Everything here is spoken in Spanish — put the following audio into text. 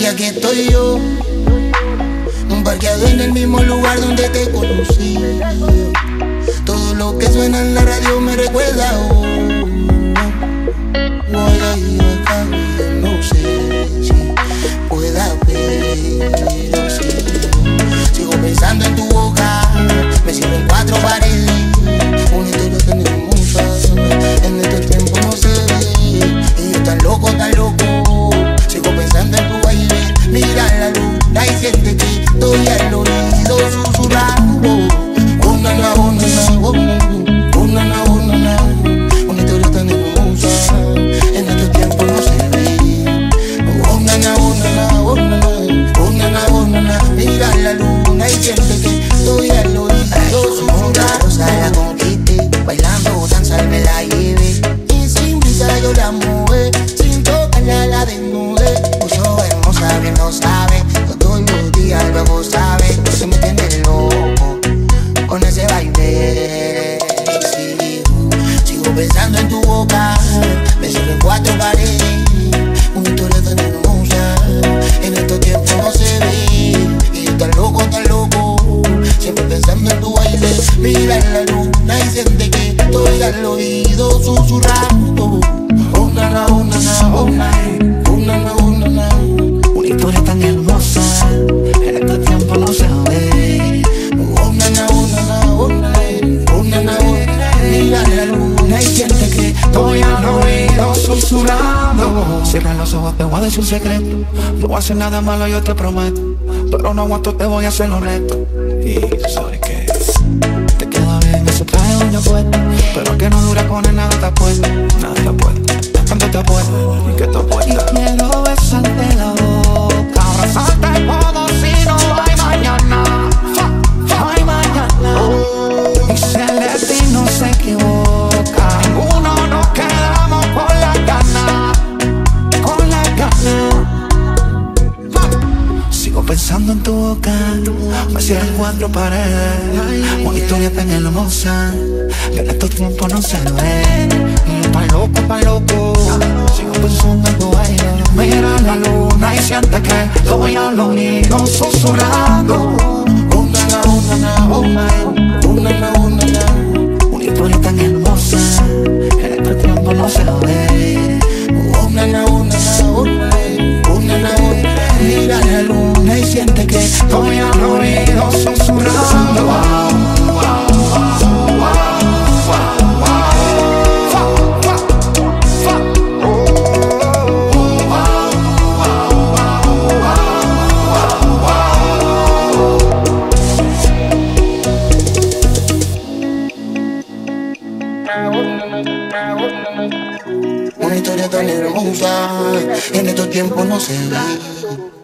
aquí estoy yo, un parqueado en el mismo lugar donde te conocí. Todo lo que suena en la radio me recuerda a uno. Voy a ir acá, no sé si pueda ver. Get the te doy el siempre pensando en tu baile, mira en la luna y siente que estoy al oído susurrando. Una, una, una, una, una, una, una, una, Una historia tan hermosa, en este tiempo no se ve. una, una, una, una, una, una, una, mira la luna y siente que Estoy al oído susurrando. Cierra los ojos, te voy a decir un secreto. No voy a hacer nada malo, yo te prometo. Pero no aguanto, te voy a hacer retos. Y tú sabes que te queda bien ese traje donde puesto. Pero que no dura con el nada te. Nada te apuesto. Tanto te apuesto. Y que te apuesto. Y quiero besarte la boca. Abrazarte el codo si no hay mañana. No hay mañana. Y si el destino se equivoca, ninguno nos quedamos con la gana, con la gana. Sigo pensando en tu me cierran cuatro paredes. Una historia tan hermosa, que en estos tiempos no se ve. Tan loco, tan loco, sigo pensando en tu baile. Mira la luna y siente que estoy al oído susurrando. Siente que Estoy al oído susurrando. una historia tan hermosa, en estos tiempos no se ve.